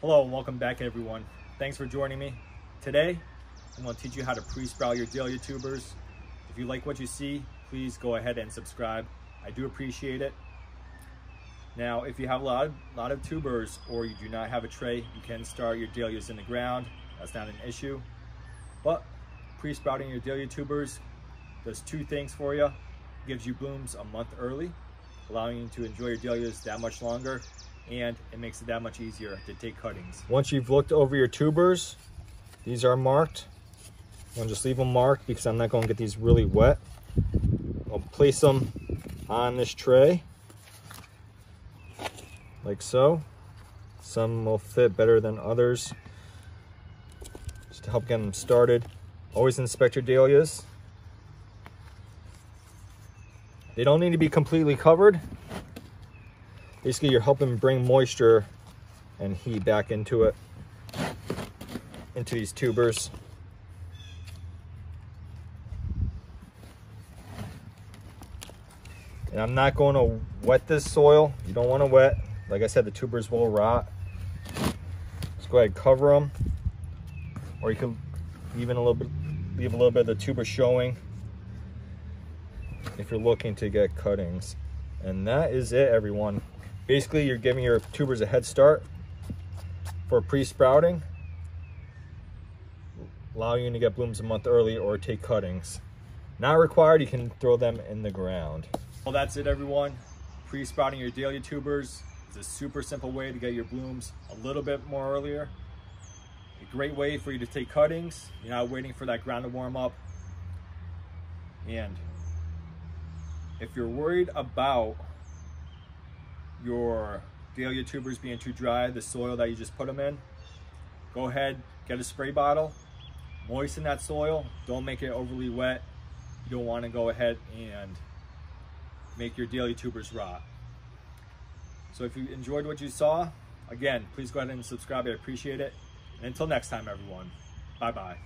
Hello and welcome back everyone. Thanks for joining me. Today, I'm going to teach you how to pre-sprout your dahlia tubers. If you like what you see, please go ahead and subscribe. I do appreciate it. Now, if you have a lot of, lot of tubers or you do not have a tray, you can start your dahlias in the ground. That's not an issue. But pre-sprouting your dahlia tubers does two things for you. Gives you blooms a month early, allowing you to enjoy your dahlias that much longer and it makes it that much easier to take cuttings. Once you've looked over your tubers, these are marked. I'll just leave them marked because I'm not going to get these really wet. I'll place them on this tray like so. Some will fit better than others. Just to help get them started. Always inspect your dahlias. They don't need to be completely covered basically you're helping bring moisture and heat back into it into these tubers. And I'm not going to wet this soil. You don't want to wet. Like I said the tubers will rot. Just go ahead and cover them or you can even a little bit leave a little bit of the tuber showing if you're looking to get cuttings. And that is it everyone Basically, you're giving your tubers a head start for pre-sprouting, allowing you to get blooms a month early or take cuttings. Not required, you can throw them in the ground. Well, that's it everyone. Pre-sprouting your dahlia tubers is a super simple way to get your blooms a little bit more earlier. A great way for you to take cuttings. You're not waiting for that ground to warm up. And if you're worried about your dahlia tubers being too dry, the soil that you just put them in, go ahead, get a spray bottle, moisten that soil, don't make it overly wet. You don't want to go ahead and make your dahlia tubers rot. So if you enjoyed what you saw, again, please go ahead and subscribe. I appreciate it. And until next time, everyone, bye-bye.